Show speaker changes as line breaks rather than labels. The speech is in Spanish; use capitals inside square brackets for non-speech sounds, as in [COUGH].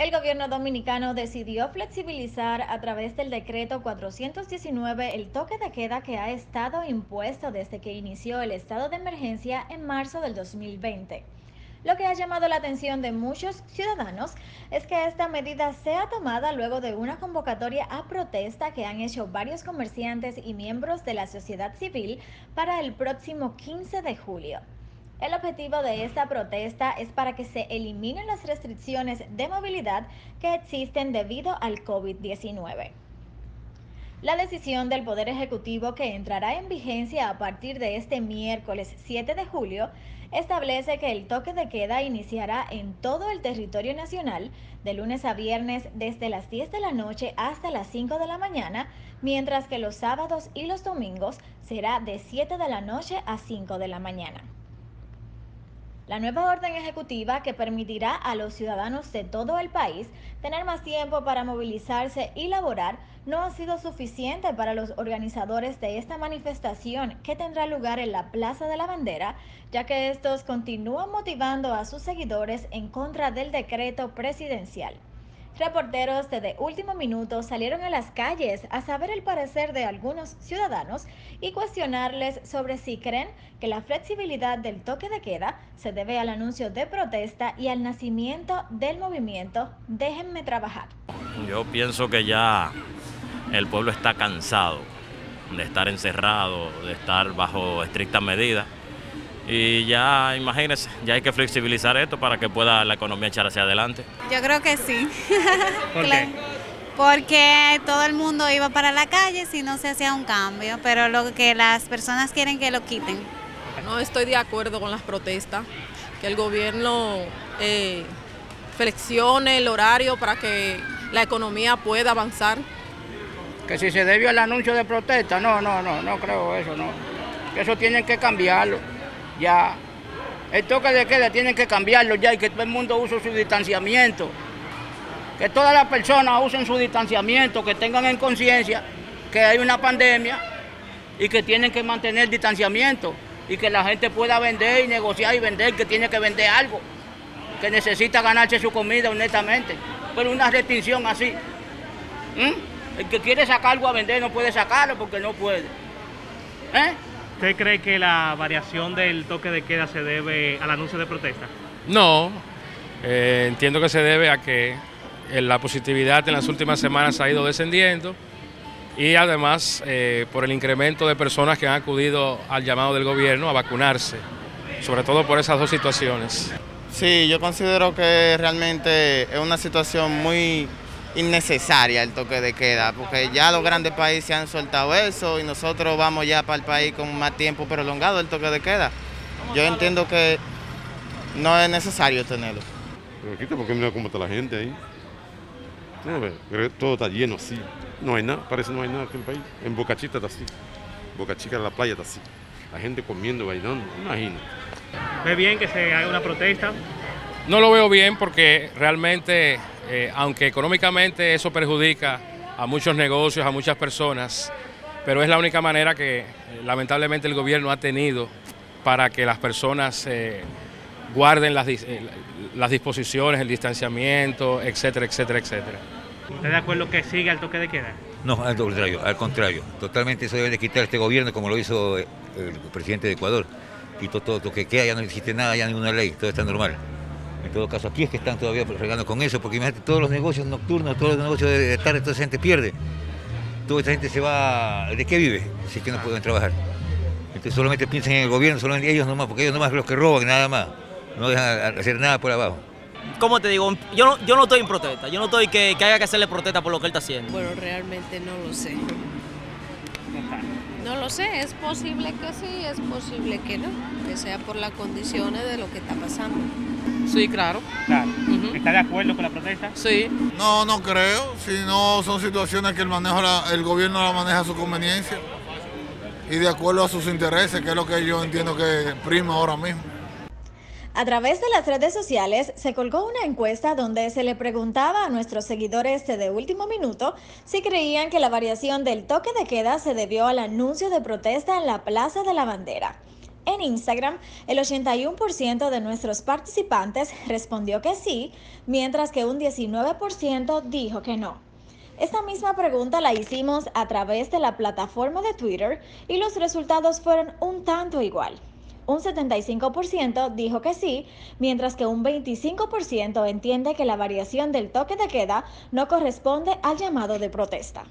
El gobierno dominicano decidió flexibilizar a través del decreto 419 el toque de queda que ha estado impuesto desde que inició el estado de emergencia en marzo del 2020. Lo que ha llamado la atención de muchos ciudadanos es que esta medida sea tomada luego de una convocatoria a protesta que han hecho varios comerciantes y miembros de la sociedad civil para el próximo 15 de julio. El objetivo de esta protesta es para que se eliminen las restricciones de movilidad que existen debido al COVID-19. La decisión del Poder Ejecutivo que entrará en vigencia a partir de este miércoles 7 de julio establece que el toque de queda iniciará en todo el territorio nacional de lunes a viernes desde las 10 de la noche hasta las 5 de la mañana, mientras que los sábados y los domingos será de 7 de la noche a 5 de la mañana. La nueva orden ejecutiva que permitirá a los ciudadanos de todo el país tener más tiempo para movilizarse y laborar no ha sido suficiente para los organizadores de esta manifestación que tendrá lugar en la Plaza de la Bandera, ya que estos continúan motivando a sus seguidores en contra del decreto presidencial. Reporteros de, Último Minuto salieron a las calles a saber el parecer de algunos ciudadanos y cuestionarles sobre si creen que la flexibilidad del toque de queda se debe al anuncio de protesta y al nacimiento del movimiento Déjenme trabajar.
Yo pienso que ya el pueblo está cansado de estar encerrado, de estar bajo estrictas medidas y ya imagínense, ya hay que flexibilizar esto para que pueda la economía echar hacia adelante.
Yo creo que sí. [LAUGHS]
¿Por qué?
Porque todo el mundo iba para la calle si no se hacía un cambio, pero lo que las personas quieren que lo quiten.
No estoy de acuerdo con las protestas, que el gobierno eh, flexione el horario para que la economía pueda avanzar.
Que si se debió el anuncio de protesta, no, no, no, no creo eso, no. Que eso tienen que cambiarlo ya. El toque de queda tienen que cambiarlo ya y que todo el mundo use su distanciamiento. Que todas las personas usen su distanciamiento, que tengan en conciencia que hay una pandemia y que tienen que mantener distanciamiento y que la gente pueda vender y negociar y vender, que tiene que vender algo, que necesita ganarse su comida honestamente. Pero una restricción así. El que quiere sacar algo a vender no puede sacarlo porque no puede.
¿Eh? ¿Usted cree que la variación del toque de queda se debe al anuncio de protesta?
No, eh, entiendo que se debe a que eh, la positividad en las últimas semanas ha ido descendiendo y además eh, por el incremento de personas que han acudido al llamado del gobierno a vacunarse, sobre todo por esas dos situaciones.
Sí, yo considero que realmente es una situación muy innecesaria el toque de queda, porque ya los grandes países han soltado eso y nosotros vamos ya para el país con más tiempo prolongado el toque de queda. Yo entiendo que no es necesario tenerlo.
Pero porque mira cómo está la gente ahí. todo está lleno así. No hay nada, parece no hay nada aquí en el país. En Boca Chica está así. Boca Chica de la playa está así. La gente comiendo, bailando, imagina.
¿Ve bien que se haga una protesta?
No lo veo bien porque realmente eh, aunque económicamente eso perjudica a muchos negocios, a muchas personas, pero es la única manera que eh, lamentablemente el gobierno ha tenido para que las personas eh, guarden las, las disposiciones, el distanciamiento, etcétera, etcétera, etcétera.
¿Está de acuerdo que siga el toque de queda?
No, al contrario, al contrario. Totalmente eso debe de quitar este gobierno como lo hizo el presidente de Ecuador. Quitó todo lo que queda, ya no existe nada, ya ninguna ley, todo está normal. En todo caso, aquí es que están todavía regando con eso, porque imagínate todos los negocios nocturnos, todos los negocios de tarde, toda esa gente pierde. Toda esa gente se va. ¿De qué vive? Si es que no pueden trabajar. Entonces solamente piensan en el gobierno, solamente ellos nomás, porque ellos nomás los que roban, nada más. No dejan hacer nada por abajo.
¿Cómo te digo? Yo no, yo no estoy en protesta, yo no estoy que, que haya que hacerle protesta por lo que él está haciendo.
Bueno, realmente no lo sé. No lo sé, es posible que sí, es posible que no, que sea por las condiciones de lo que está pasando.
Sí, claro.
¿Está de acuerdo con la protesta?
Sí.
No, no creo. Si no son situaciones que el, manejo, el gobierno la maneja a su conveniencia y de acuerdo a sus intereses, que es lo que yo entiendo que prima ahora mismo.
A través de las redes sociales se colgó una encuesta donde se le preguntaba a nuestros seguidores de último minuto si creían que la variación del toque de queda se debió al anuncio de protesta en la Plaza de la Bandera. En Instagram, el 81% de nuestros participantes respondió que sí, mientras que un 19% dijo que no. Esta misma pregunta la hicimos a través de la plataforma de Twitter y los resultados fueron un tanto igual. Un 75% dijo que sí, mientras que un 25% entiende que la variación del toque de queda no corresponde al llamado de protesta.